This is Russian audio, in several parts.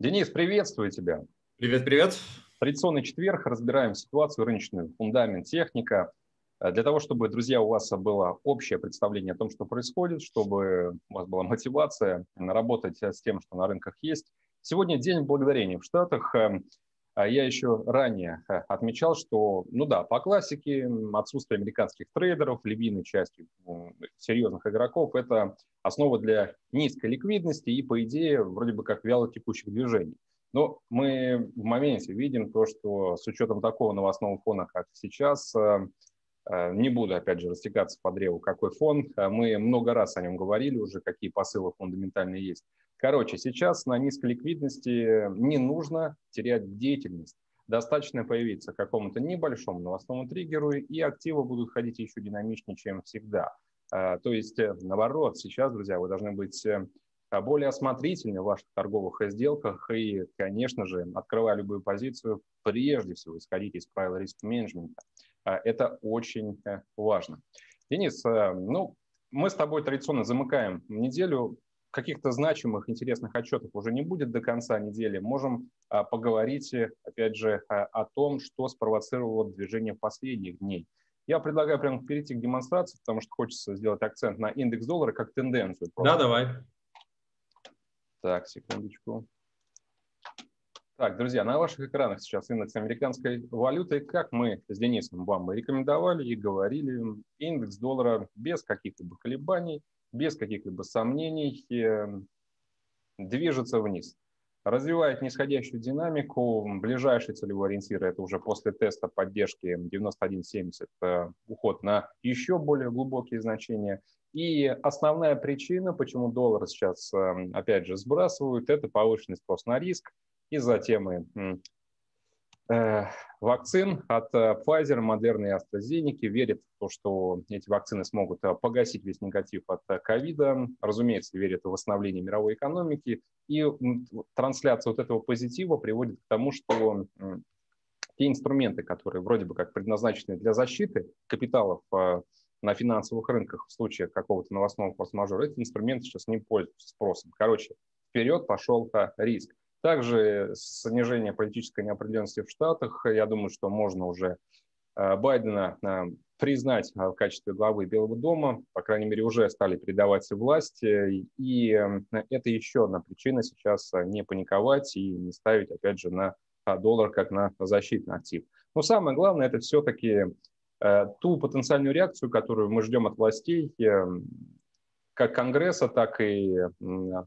Денис, приветствую тебя. Привет, привет. Традиционный четверг. Разбираем ситуацию рыночную, фундамент, техника. Для того, чтобы, друзья, у вас было общее представление о том, что происходит, чтобы у вас была мотивация работать с тем, что на рынках есть. Сегодня день благодарения в Штатах. А я еще ранее э, отмечал, что, ну да, по классике отсутствие американских трейдеров, львиной частью серьезных игроков – это основа для низкой ликвидности и, по идее, вроде бы как вяло текущих движений. Но мы в моменте видим то, что с учетом такого новостного фона, как сейчас, э, не буду, опять же, растекаться по древу, какой фон. Мы много раз о нем говорили уже, какие посылы фундаментальные есть. Короче, сейчас на низкой ликвидности не нужно терять деятельность. Достаточно появиться какому-то небольшому новостному триггеру, и активы будут ходить еще динамичнее, чем всегда. А, то есть, э, наоборот, сейчас, друзья, вы должны быть э, более осмотрительны в ваших торговых сделках и, конечно же, открывая любую позицию, прежде всего исходите из правил риск-менеджмента. А, это очень э, важно. Денис, ну, мы с тобой традиционно замыкаем неделю каких-то значимых, интересных отчетов уже не будет до конца недели. Можем а, поговорить, э, опять же, а, о том, что спровоцировало движение последних дней. Я предлагаю прямо перейти к демонстрации, потому что хочется сделать акцент на индекс доллара как тенденцию. Просто. Да, давай. Так, секундочку. Так, друзья, на ваших экранах сейчас индекс американской валюты. Как мы с Денисом вам рекомендовали и говорили, индекс доллара без каких-либо колебаний – без каких-либо сомнений эм, движется вниз. Развивает нисходящую динамику. Ближайший целевой ориентир – это уже после теста поддержки 91.70, э, уход на еще более глубокие значения. И основная причина, почему доллар сейчас, эм, опять же, сбрасывают, это повышенный спрос на риск из-за темы Э, вакцин от э, Pfizer, Moderna и AstraZeneca верит в то, что эти вакцины смогут э, погасить весь негатив от ковида. Разумеется, верит в восстановление мировой экономики. И трансляция вот этого позитива приводит к тому, что те инструменты, которые вроде бы как предназначены для защиты капиталов на финансовых рынках в случае какого-то новостного форс-мажора, эти инструменты сейчас не пользуются спросом. Короче, вперед пошел риск. Также снижение политической неопределенности в Штатах. Я думаю, что можно уже э, Байдена э, признать э, в качестве главы Белого дома. По крайней мере, уже стали передавать власть. И это еще одна причина сейчас не паниковать и не ставить, опять же, на доллар как на защитный актив. Но самое главное, это все-таки ту потенциальную реакцию, которую мы ждем от властей, как Конгресса, так и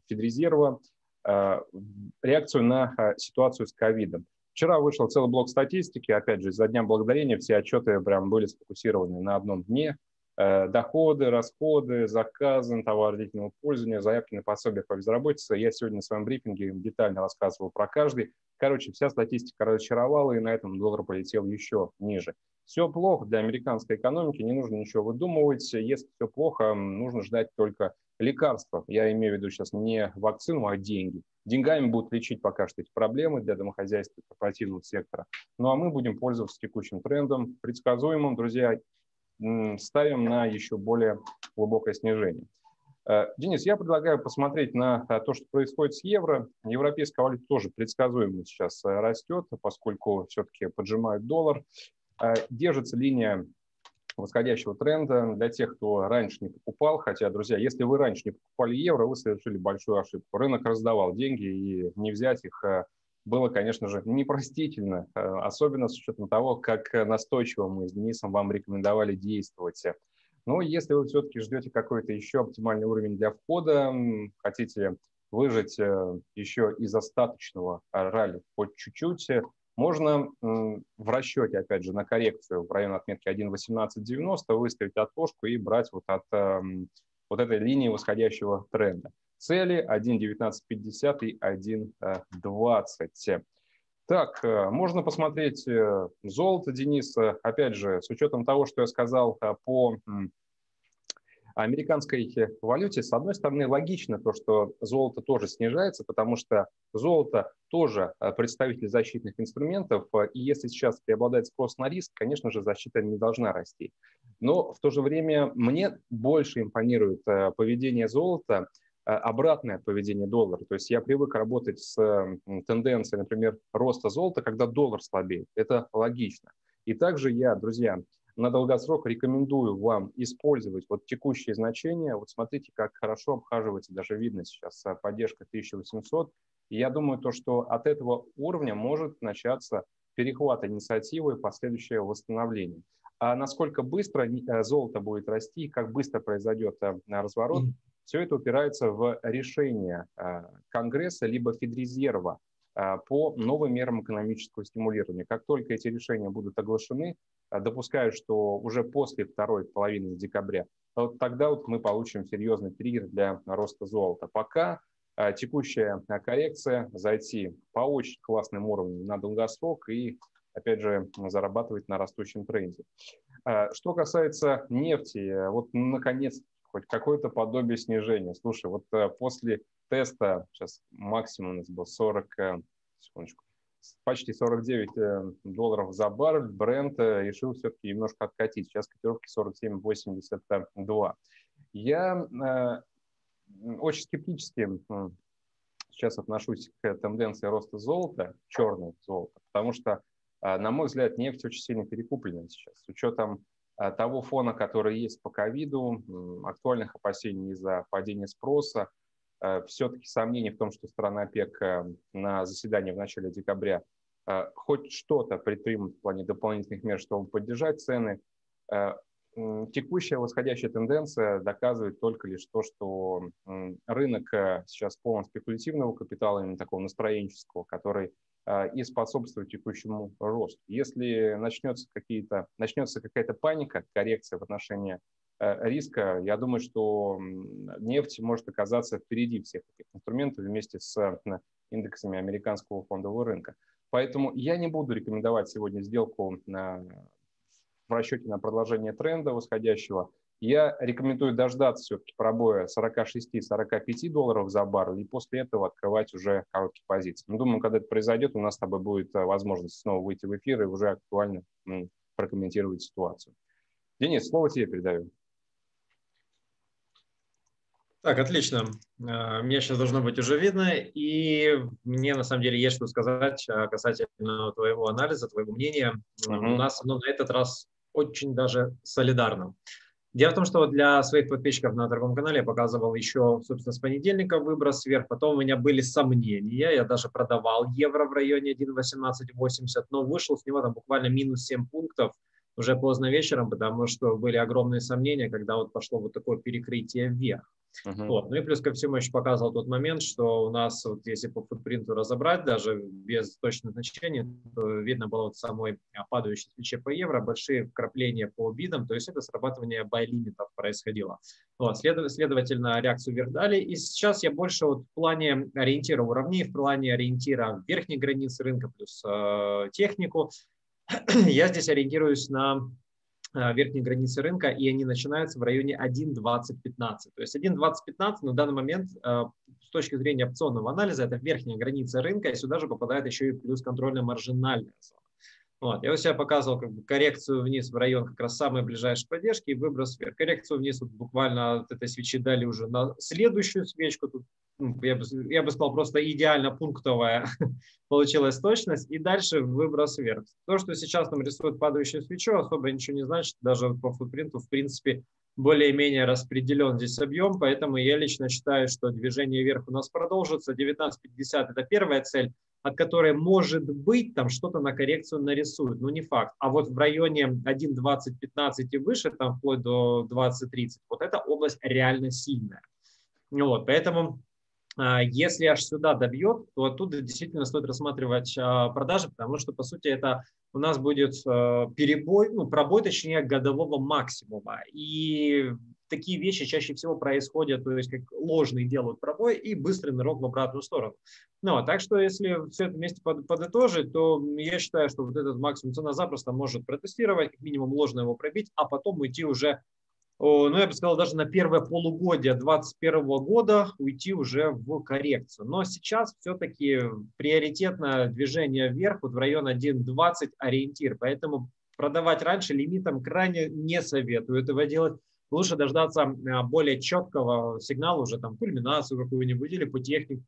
Федрезерва, реакцию на э, ситуацию с ковидом. Вчера вышел целый блок статистики, опять же, из-за Дня Благодарения все отчеты прям были сфокусированы на одном дне. Э, доходы, расходы, заказы, товар длительного пользования, заявки на пособие по безработице. Я сегодня в своем брифинге детально рассказывал про каждый. Короче, вся статистика разочаровала, и на этом доллар полетел еще ниже. Все плохо для американской экономики, не нужно ничего выдумывать. Если все плохо, нужно ждать только лекарства. Я имею в виду сейчас не вакцину, а деньги. Деньгами будут лечить пока что эти проблемы для домохозяйства и корпоративного сектора. Ну а мы будем пользоваться текущим трендом, предсказуемым, друзья, ставим на еще более глубокое снижение. Э, Денис, я предлагаю посмотреть на э, то, что происходит с евро. Европейская валюта тоже предсказуемо сейчас э, растет, поскольку все-таки поджимают доллар. Держится линия восходящего тренда для тех, кто раньше не покупал. Хотя, друзья, если вы раньше не покупали евро, вы совершили большую ошибку. Рынок раздавал деньги, и не взять их было, конечно же, непростительно, э, особенно с учетом того, как настойчиво мы с Денисом вам рекомендовали действовать. Но если вы все-таки ждете какой-то еще оптимальный уровень для входа, хотите выжить э, еще из остаточного ралли по чуть-чуть, можно в расчете, опять же, на коррекцию в район отметки 1.1890 выставить отложку и брать вот от эм, вот этой линии восходящего тренда. Цели 1.1950 и 1.20. Так, э, можно посмотреть э, золото, Денис. Опять же, с учетом того, что я сказал э, по американской валюте, с одной стороны, логично то, что золото тоже снижается, потому что золото тоже э, представитель защитных инструментов, э, и если сейчас преобладает спрос на риск, конечно же, защита не должна расти. Но в то же время мне больше импонирует э, поведение золота обратное поведение доллара. То есть я привык работать с тенденцией, например, роста золота, когда доллар слабеет. Это логично. И также я, друзья, на долгосрок рекомендую вам использовать вот текущие значения. Вот смотрите, как хорошо обхаживается, даже видно сейчас поддержка 1800. И я думаю, то, что от этого уровня может начаться перехват инициативы и последующее восстановление. А насколько быстро э, золото будет расти, как быстро произойдет э, разворот. Все это упирается в решение э, Конгресса либо Федрезерва по новым мерам экономического стимулирования. Как только эти решения будут оглашены, допускаю, что уже после второй половины декабря, вот тогда вот мы получим серьезный триггер для роста золота. Пока текущая коррекция, зайти по очень классным уровням на долгосрок и, опять же, зарабатывать на растущем тренде. Что касается нефти, вот наконец хоть какое-то подобие снижения. Слушай, вот э, после теста, сейчас максимум у нас был 40, э, секундочку, почти 49 э, долларов за баррель, бренд решил все-таки немножко откатить. Сейчас котировки 47,82. Я очень скептически сейчас отношусь к тенденции роста золота, черного золота, потому что, на мой взгляд, нефть очень сильно перекуплена сейчас. С учетом того фона, который есть по ковиду, актуальных опасений из-за падения спроса, а, все-таки сомнений в том, что страна ОПЕК на заседании в начале декабря хоть что-то предпримут в плане дополнительных мер, чтобы поддержать цены, текущая восходящая тенденция доказывает только лишь то, что рынок э, сейчас полон спекулятивного капитала, именно такого настроенческого, который э, и способствует текущему росту. Если начнется, какие-то, начнется какая-то паника, коррекция в отношении э, риска, я думаю, что нефть может оказаться впереди всех этих инструментов вместе с индексами американского фондового рынка. Поэтому я не буду рекомендовать сегодня сделку в расчете на продолжение тренда восходящего, я рекомендую дождаться все-таки пробоя 46-45 долларов за баррель и после этого открывать уже короткие позиции. Но ну, думаю, когда это произойдет, у нас с тобой будет э, возможность снова выйти в эфир и уже актуально прокомментировать ситуацию. Денис, слово тебе передаю. Так, отлично. Э, мне сейчас должно быть уже видно, и мне на самом деле есть что сказать э, касательно твоего анализа, твоего мнения. Uh-huh. У нас ну, на этот раз очень даже солидарным. Дело в том, что для своих подписчиков на торговом канале я показывал еще, собственно, с понедельника выброс вверх, потом у меня были сомнения, я даже продавал евро в районе 1.1880, но вышел с него там буквально минус 7 пунктов уже поздно вечером, потому что были огромные сомнения, когда вот пошло вот такое перекрытие вверх. Uh-huh. Вот. Ну и плюс ко всему еще показывал тот момент, что у нас, вот, если по футпринту разобрать, даже без точных значений, то видно было вот самой падающей свече по евро, большие вкрапления по видам, то есть это срабатывание бай-лимитов происходило. Вот. След, следовательно, реакцию вверх дали. И сейчас я больше вот в плане ориентира уровней, в плане ориентира верхней границы рынка плюс э, технику, я здесь ориентируюсь на Э, верхней границы рынка, и они начинаются в районе 1.2015. То есть 1.2015 на данный момент э, с точки зрения опционного анализа это верхняя граница рынка, и сюда же попадает еще и плюс контрольно-маржинальная зона. Вот. Я у себя показывал как бы, коррекцию вниз в район как раз самой ближайшей поддержки и выброс вверх. Коррекцию вниз вот, буквально от этой свечи дали уже на следующую свечку. Тут, ну, я, бы, я бы сказал, просто идеально пунктовая получилась точность. И дальше выброс вверх. То, что сейчас нам рисует падающую свечу, особо ничего не значит. Даже по футпринту, в принципе, более-менее распределен здесь объем, поэтому я лично считаю, что движение вверх у нас продолжится. 19.50 – это первая цель от которой, может быть, там что-то на коррекцию нарисуют, но не факт. А вот в районе 1.20-15 и выше, там вплоть до 20-30, вот эта область реально сильная. Вот, поэтому а, если аж сюда добьет, то оттуда действительно стоит рассматривать а, продажи, потому что, по сути, это у нас будет а, перебой, ну, пробой, точнее, годового максимума. И такие вещи чаще всего происходят, то есть как ложные делают пробой и быстрый нырок в обратную сторону. Ну, так что если все это вместе подытожить, то я считаю, что вот этот максимум цена запросто может протестировать, как минимум ложно его пробить, а потом уйти уже ну, я бы сказал, даже на первое полугодие 2021 года уйти уже в коррекцию. Но сейчас все-таки приоритетное движение вверх, вот в район 1.20 ориентир. Поэтому продавать раньше лимитом крайне не советую этого делать лучше дождаться а, более четкого сигнала, уже там кульминацию какую-нибудь или по технике,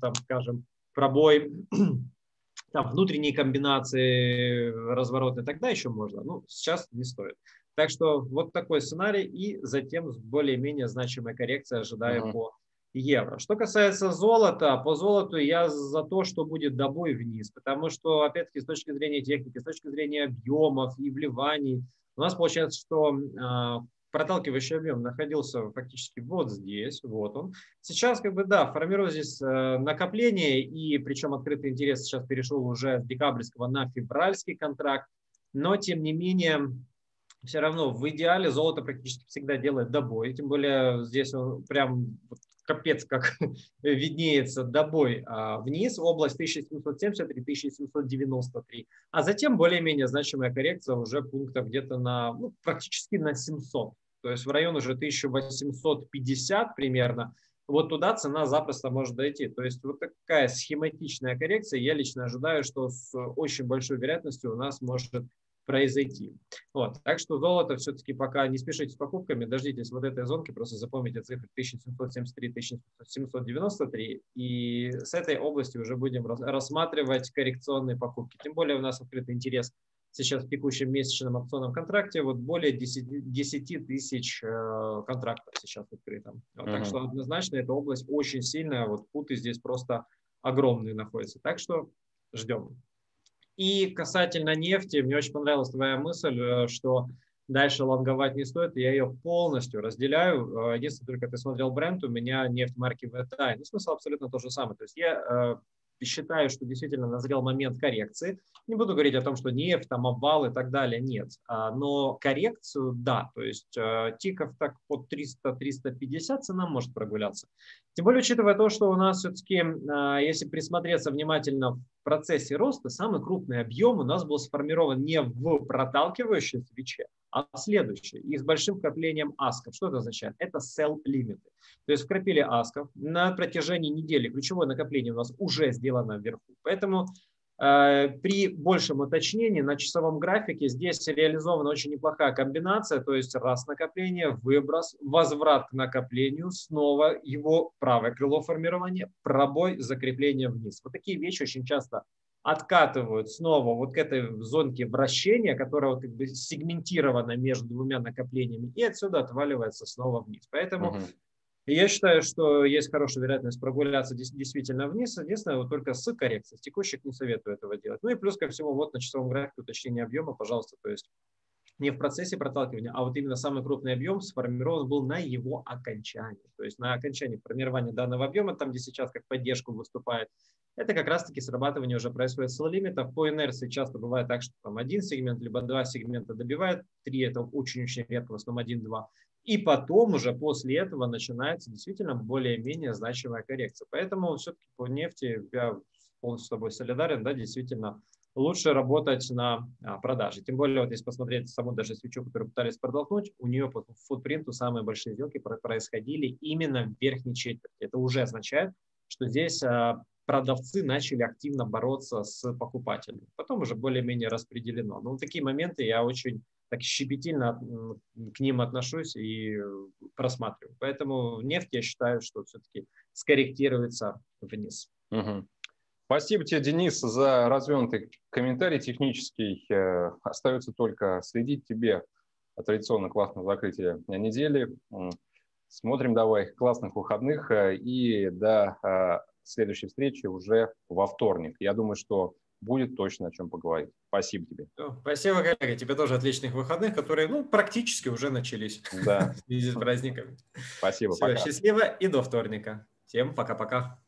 там, скажем, пробой, там внутренние комбинации разворотные, тогда еще можно. Ну, сейчас не стоит. Так что вот такой сценарий, и затем более-менее значимая коррекция ожидаю uh-huh. по евро. Что касается золота, по золоту я за то, что будет добой вниз, потому что, опять-таки, с точки зрения техники, с точки зрения объемов и вливаний, у нас получается, что э, проталкивающий объем находился фактически вот здесь, вот он. Сейчас, как бы, да, формируется здесь э, накопление, и причем открытый интерес сейчас перешел уже с декабрьского на февральский контракт, но, тем не менее, все равно в идеале золото практически всегда делает добой, тем более здесь он прям капец как виднеется добой а, вниз, область 1773-1793, а затем более-менее значимая коррекция уже пунктов где-то на ну, практически на 700, то есть в район уже 1850 примерно, вот туда цена запросто может дойти. То есть вот такая схематичная коррекция, я лично ожидаю, что с очень большой вероятностью у нас может произойти. Вот. Так что золото все-таки пока не спешите с покупками, дождитесь вот этой зонки, просто запомните цифры 1773-1793, и с этой области уже будем рассматривать коррекционные покупки. Тем более у нас открытый интерес сейчас в текущем месячном опционном контракте вот более 10, 10 тысяч э, контрактов сейчас открыто. Вот, uh-huh. Так что однозначно эта область очень сильная, вот путы здесь просто огромные находятся. Так что ждем. И касательно нефти, мне очень понравилась твоя мысль, э, что дальше лонговать не стоит, я ее полностью разделяю. Э, единственное, только ты смотрел бренд, у меня нефть марки VTI. Ну, смысл абсолютно то же самое. То есть я э, считаю, что действительно назрел момент коррекции. Не буду говорить о том, что нефть, там обвал и так далее, нет. А, но коррекцию, да, то есть э, тиков так под 300-350 цена может прогуляться. Тем более, учитывая то, что у нас все-таки, а, если присмотреться внимательно процессе роста, самый крупный объем у нас был сформирован не в проталкивающей свече, а в следующей, и с большим вкраплением асков. Что это означает? Это sell лимиты. То есть вкрапили асков на протяжении недели. Ключевое накопление у нас уже сделано вверху. Поэтому при большем уточнении на часовом графике здесь реализована очень неплохая комбинация, то есть раз накопление, выброс, возврат к накоплению, снова его правое крыло формирования, пробой, закрепление вниз. Вот такие вещи очень часто откатывают снова вот к этой зонке вращения, которая вот как бы сегментирована между двумя накоплениями, и отсюда отваливается снова вниз. Поэтому я считаю, что есть хорошая вероятность прогуляться действительно вниз, единственное, вот только с коррекцией. С текущих не советую этого делать. Ну и плюс ко всему, вот на часовом графике уточнение объема, пожалуйста, то есть не в процессе проталкивания, а вот именно самый крупный объем сформирован был на его окончании. То есть на окончании формирования данного объема, там, где сейчас как поддержку выступает, это как раз-таки срабатывание уже происходит с лимитов. По инерции часто бывает так, что там один сегмент, либо два сегмента добивает, три это очень-очень редко, в основном один-два. И потом уже после этого начинается действительно более-менее значимая коррекция. Поэтому все-таки по нефти я полностью с тобой солидарен, да, действительно лучше работать на а, продаже. Тем более, вот если посмотреть саму даже свечу, которую пытались продолжить, у нее по футпринту самые большие сделки происходили именно в верхней четверти. Это уже означает, что здесь а, продавцы начали активно бороться с покупателями. Потом уже более-менее распределено. Но вот такие моменты я очень так щепетильно к ним отношусь и просматриваю. Поэтому нефть, я считаю, что все-таки скорректируется вниз. Угу. Спасибо тебе, Денис, за развернутый комментарий технический. Э, остается только следить тебе традиционно классного закрытия недели. Смотрим давай классных выходных э, и до э, следующей встречи уже во вторник. Я думаю, что будет точно о чем поговорить. Спасибо тебе. Спасибо, коллега. Тебе тоже отличных выходных, которые ну, практически уже начались. Да. В связи с праздниками. Спасибо. Все, пока. Счастливо и до вторника. Всем пока-пока.